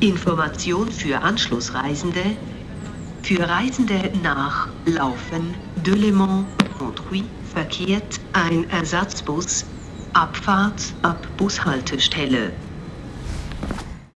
Information für Anschlussreisende. Für Reisende nach Laufen, Delemont, Montreuil verkehrt ein Ersatzbus. Abfahrt ab Bushaltestelle.